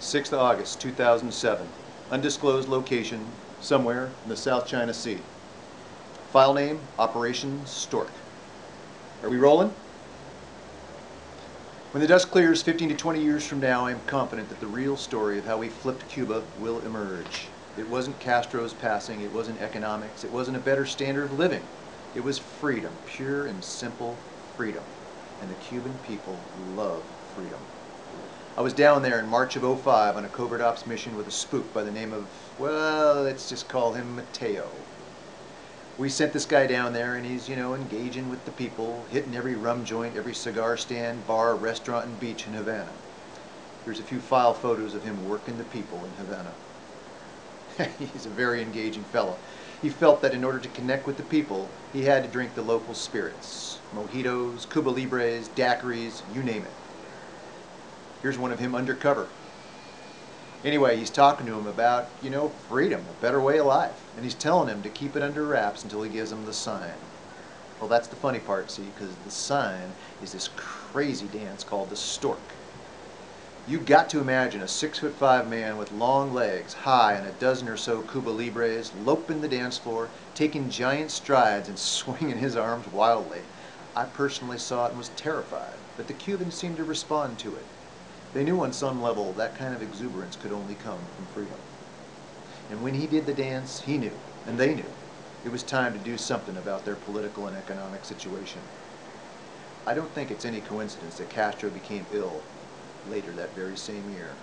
6th August 2007. Undisclosed location, somewhere in the South China Sea. File name, Operation Stork. Are we rolling? When the dust clears 15 to 20 years from now, I am confident that the real story of how we flipped Cuba will emerge. It wasn't Castro's passing, it wasn't economics, it wasn't a better standard of living. It was freedom, pure and simple freedom. And the Cuban people love freedom. I was down there in March of 05 on a covert ops mission with a spook by the name of, well, let's just call him Mateo. We sent this guy down there and he's, you know, engaging with the people, hitting every rum joint, every cigar stand, bar, restaurant, and beach in Havana. Here's a few file photos of him working the people in Havana. he's a very engaging fellow. He felt that in order to connect with the people, he had to drink the local spirits. Mojitos, Cuba Libres, daiquiris, you name it. Here's one of him undercover. Anyway, he's talking to him about, you know, freedom, a better way of life. And he's telling him to keep it under wraps until he gives him the sign. Well, that's the funny part, see, because the sign is this crazy dance called the stork. You've got to imagine a six foot five man with long legs, high, and a dozen or so Cuba Libres loping the dance floor, taking giant strides and swinging his arms wildly. I personally saw it and was terrified, but the Cubans seemed to respond to it. They knew on some level that kind of exuberance could only come from freedom. And when he did the dance, he knew, and they knew, it was time to do something about their political and economic situation. I don't think it's any coincidence that Castro became ill later that very same year.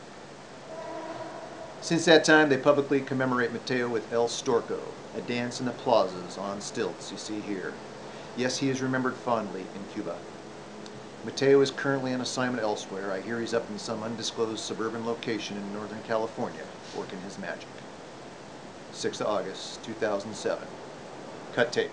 Since that time, they publicly commemorate Mateo with El Storco, a dance in the plazas on stilts you see here. Yes, he is remembered fondly in Cuba. Mateo is currently on assignment elsewhere. I hear he's up in some undisclosed suburban location in Northern California, working his magic. 6th of August, 2007. Cut tape.